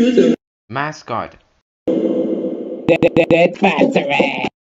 Choose a Mascot. Dead